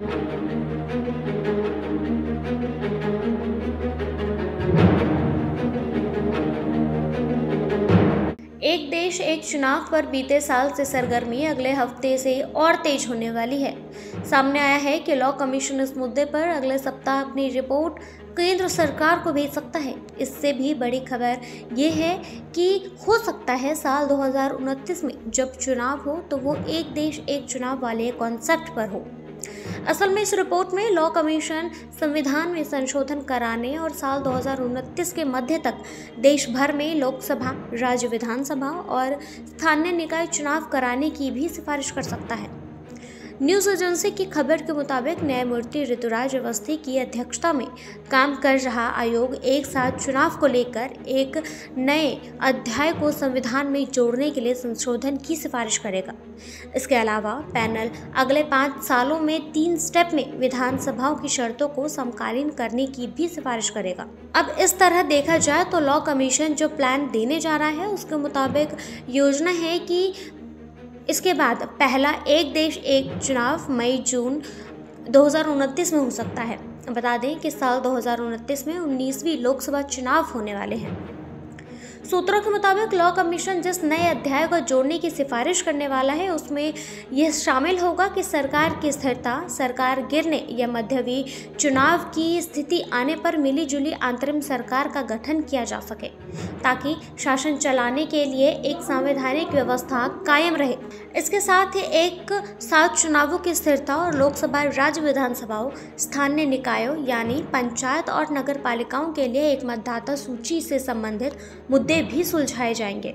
एक देश एक चुनाव पर बीते साल से सरगर्मी अगले हफ़्ते से और तेज होने वाली है। सामने आया है कि लॉ कमीशन इस मुद्दे पर अगले सप्ताह अपनी रिपोर्ट केंद्र सरकार को भेज सकता है। इससे भी बड़ी खबर ये है कि हो सकता है साल 2029 में जब चुनाव हो तो वो एक देश एक चुनाव वाले कॉन्सेप्ट पर हो। असल में इस रिपोर्ट में लॉ कमीशन संविधान में संशोधन कराने और साल दो हज़ार उनतीस के मध्य तक देश भर में लोकसभा, राज्य विधानसभा और स्थानीय निकाय चुनाव कराने की भी सिफारिश कर सकता है। न्यूज़ एजेंसी की खबर के मुताबिक न्यायमूर्ति ऋतुराज अवस्थी की अध्यक्षता में काम कर रहा आयोग एक साथ चुनाव को लेकर एक नए अध्याय को संविधान में जोड़ने के लिए संशोधन की सिफारिश करेगा। इसके अलावा पैनल अगले पाँच सालों में तीन स्टेप में विधानसभाओं की शर्तों को समकालीन करने की भी सिफारिश करेगा। अब इस तरह देखा जाए तो लॉ कमीशन जो प्लान देने जा रहा है, उसके मुताबिक योजना है कि इसके बाद पहला एक देश, एक चुनाव, मई, जून दो हज़ार उनतीस में हो सकता है। बता दें कि साल दो हज़ार उनतीस में 19वीं लोकसभा चुनाव होने वाले हैं। सूत्रों के मुताबिक, लॉ कमीशन जिस नए अध्याय को जोड़ने की सिफारिश करने वाला है, उसमें यह शामिल होगा कि सरकार की स्थिरता, सरकार गिरने या मध्यवी चुनाव की स्थिति आने पर मिली जुली अंतरिम सरकार का गठन किया जा सके, ताकि शासन चलाने के लिए एक संवैधानिक व्यवस्था कायम रहे। इसके साथ ही एक साथ चुनावों की स्थिरता और लोकसभा, राज्य विधानसभाओं, स्थानीय निकायों, यानी पंचायत और नगर पालिकाओं के लिए एक मतदाता सूची से संबंधित मुद्दे भी सुलझाए जाएँगे।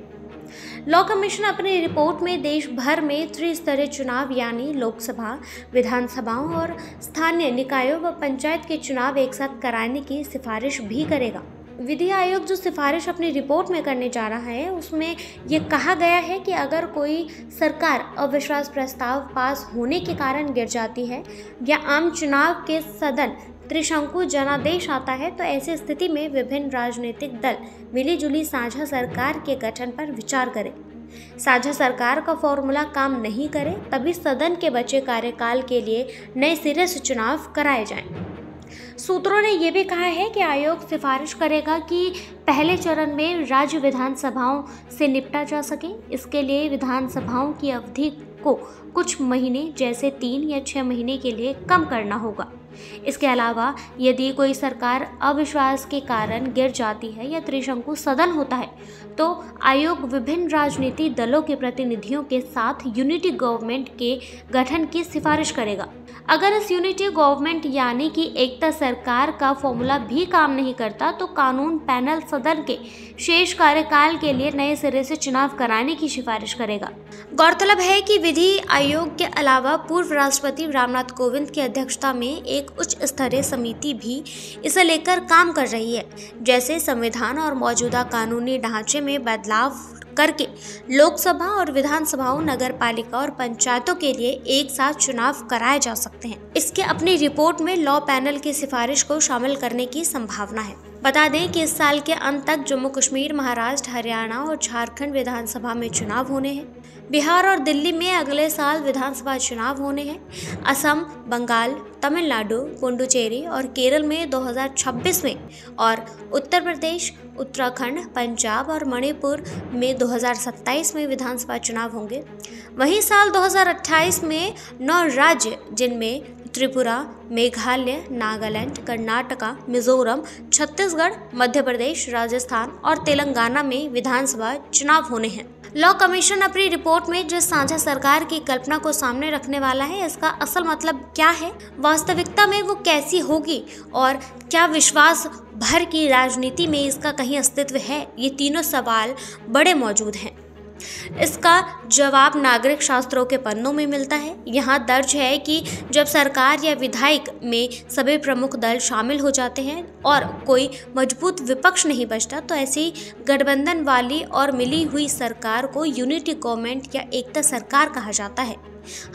लॉ कमीशन अपनी रिपोर्ट में देश भर में त्रिस्तरीय चुनाव, यानी लोकसभा, विधानसभाओं और स्थानीय निकायों व पंचायत के चुनाव एक साथ कराने की सिफारिश भी करेगा। विधि आयोग जो सिफारिश अपनी रिपोर्ट में करने जा रहा है, उसमें ये कहा गया है कि अगर कोई सरकार अविश्वास प्रस्ताव पास होने के कारण गिर जाती है या आम चुनाव के सदन त्रिशंकु जनादेश आता है तो ऐसी स्थिति में विभिन्न राजनीतिक दल मिलीजुली साझा सरकार के गठन पर विचार करें साझा सरकार का फॉर्मूला काम नहीं करे, तभी सदन के बचे कार्यकाल के लिए नए सिरे से चुनाव कराए जाएँ। सूत्रों ने यह भी कहा है कि आयोग सिफारिश करेगा कि पहले चरण में राज्य विधानसभाओं से निपटा जा सके। इसके लिए विधानसभाओं की अवधि को कुछ महीने जैसे तीन या छः महीने के लिए कम करना होगा। इसके अलावा यदि कोई सरकार अविश्वास के कारण गिर जाती है या त्रिशंकु सदन होता है तो आयोग विभिन्न राजनीतिक दलों के प्रतिनिधियों के साथ यूनिटी गवर्नमेंट के गठन की सिफारिश करेगा। अगर इस यूनिटी गवर्नमेंट यानी कि एकता सरकार का फॉर्मूला भी काम नहीं करता तो कानून पैनल सदन के शेष कार्यकाल के लिए नए सिरे से चुनाव कराने की सिफारिश करेगा। गौरतलब है कि विधि आयोग के अलावा पूर्व राष्ट्रपति रामनाथ कोविंद की अध्यक्षता में एक उच्च स्तरीय समिति भी इसे लेकर काम कर रही है, जैसे संविधान और मौजूदा कानूनी ढांचे में बदलाव करके लोकसभा और विधानसभाओं नगर पालिका और पंचायतों के लिए एक साथ चुनाव कराए जा सकते हैं। इसके अपनी रिपोर्ट में लॉ पैनल की सिफारिश को शामिल करने की संभावना है। बता दें कि इस साल के अंत तक जम्मू कश्मीर महाराष्ट्र, हरियाणा और झारखंड विधानसभा में चुनाव होने हैं। बिहार और दिल्ली में अगले साल विधानसभा चुनाव होने हैं। असम, बंगाल तमिलनाडु, पुडुचेरी और केरल में 2026 में और उत्तर प्रदेश, उत्तराखंड, पंजाब और मणिपुर में 2027 में विधानसभा चुनाव होंगे। वहीं साल 2028 में नौ राज्य, जिनमें त्रिपुरा, मेघालय, नागालैंड, कर्नाटका, मिजोरम, छत्तीसगढ़, मध्य प्रदेश, राजस्थान और तेलंगाना में विधानसभा चुनाव होने हैं। लॉ कमीशन अपनी रिपोर्ट में जिस साझा सरकार की कल्पना को सामने रखने वाला है, इसका असल मतलब क्या है? वास्तविकता में वो कैसी होगी? और क्या विश्वास भर की राजनीति में इसका कहीं अस्तित्व है? ये तीनों सवाल बड़े मौजूद हैं। इसका जवाब नागरिक शास्त्रों के पन्नों में मिलता है। यहाँ दर्ज है कि जब सरकार या विधायक में सभी प्रमुख दल शामिल हो जाते हैं और कोई मज़बूत विपक्ष नहीं बचता तो ऐसी गठबंधन वाली और मिली हुई सरकार को यूनिटी गवर्नमेंट या एकता सरकार कहा जाता है।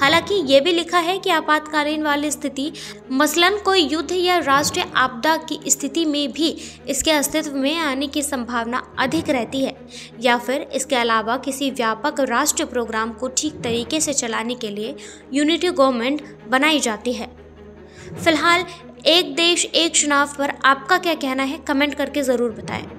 हालाँकि ये भी लिखा है कि आपातकालीन वाली स्थिति, मसलन कोई युद्ध या राष्ट्रीय आपदा की स्थिति में भी इसके अस्तित्व में आने की संभावना अधिक रहती है, या फिर इसके अलावा किसी व्यापक राष्ट्रीय प्रोग्राम को ठीक तरीके से चलाने के लिए यूनिटी गवर्नमेंट बनाई जाती है। फ़िलहाल, एक देश, एक चुनाव पर आपका क्या कहना है? कमेंट करके ज़रूर बताएँ।